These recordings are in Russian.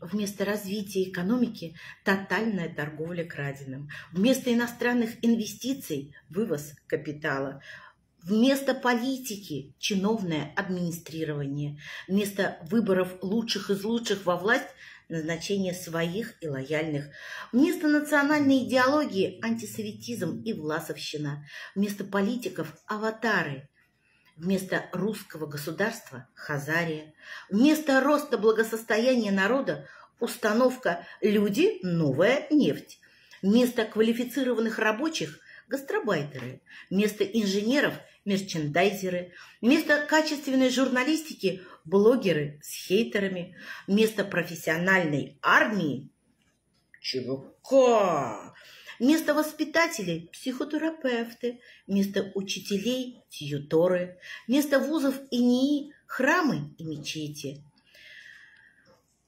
Вместо развития экономики – тотальная торговля краденым. Вместо иностранных инвестиций – вывоз капитала. Вместо политики – чиновное администрирование. Вместо выборов лучших из лучших во власть – назначение своих и лояльных. Вместо национальной идеологии – антисоветизм и власовщина. Вместо политиков – аватары – Вместо русского государства – Хазария. Вместо роста благосостояния народа – установка «люди – новая нефть». Вместо квалифицированных рабочих – гастробайтеры. Вместо инженеров – мерчендайзеры. Вместо качественной журналистики – блогеры с хейтерами. Вместо профессиональной армии – ЧВК. Вместо воспитателей – психотерапевты, вместо учителей – тьюторы, вместо вузов и НИИ – храмы и мечети.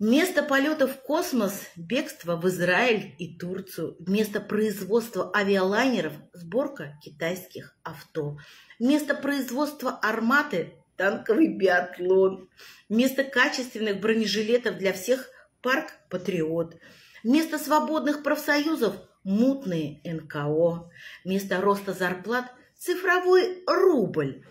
Вместо полета в космос – бегство в Израиль и Турцию. Вместо производства авиалайнеров – сборка китайских авто. Вместо производства арматы – танковый биатлон. Вместо качественных бронежилетов для всех – парк «Патриот». Вместо свободных профсоюзов – мутные НКО, вместо роста зарплат цифровой рубль,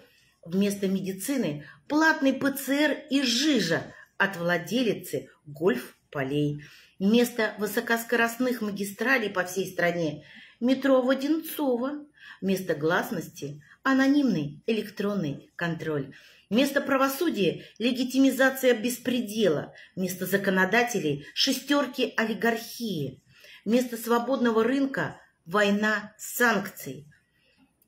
вместо медицины платный ПЦР и жижа от владелицы гольф-полей, вместо высокоскоростных магистралей по всей стране метро Воденцова, вместо гласности анонимный электронный контроль. Вместо правосудия – легитимизация беспредела. Вместо законодателей – шестерки олигархии. Вместо свободного рынка – война санкций.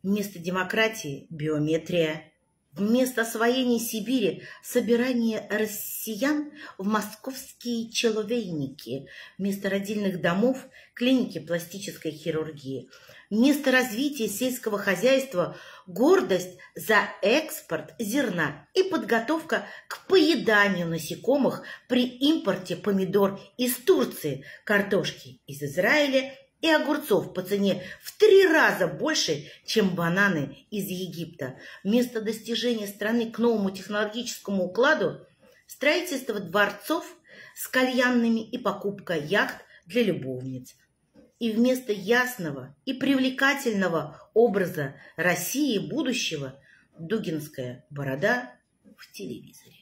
Вместо демократии – биометрия. Вместо освоения Сибири – собирание россиян в московские человейники. Вместо родильных домов – клиники пластической хирургии. Вместо развития сельского хозяйства – гордость за экспорт зерна и подготовка к поеданию насекомых при импорте помидор из Турции, картошки из Израиля и огурцов по цене в три раза больше, чем бананы из Египта. Вместо достижения страны к новому технологическому укладу – строительство дворцов с кальянными и покупка яхт для любовниц – и вместо ясного и привлекательного образа России будущего дугинская борода в телевизоре.